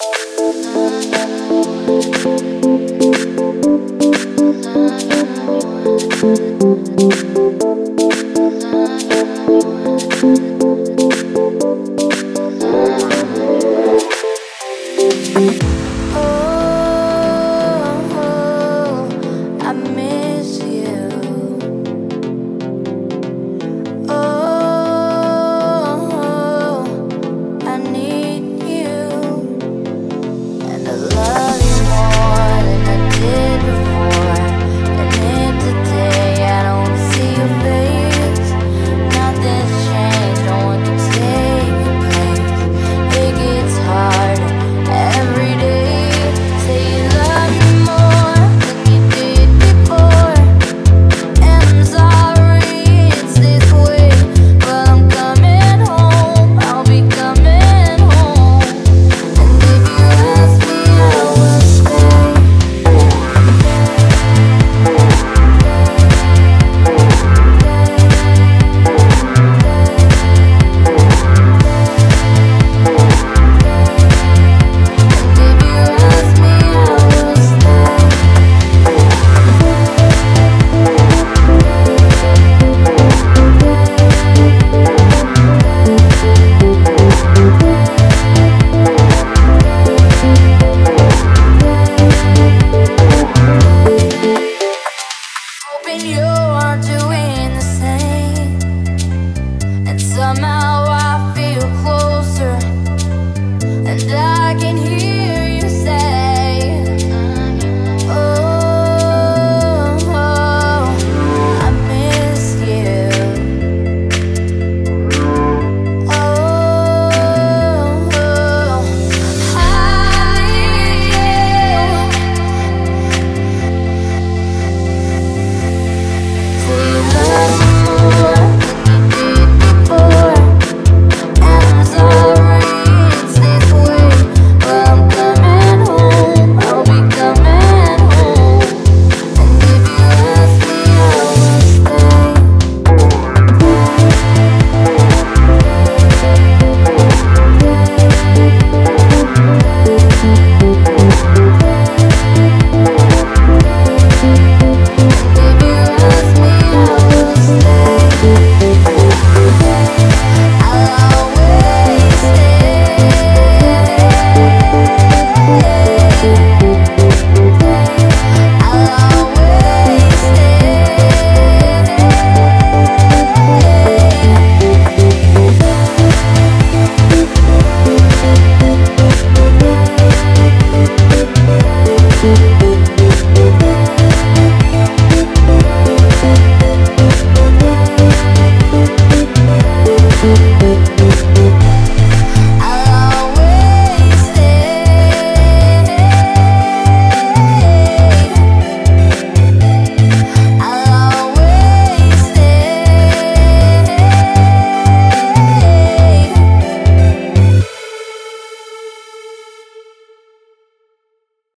Somehow I feel closer,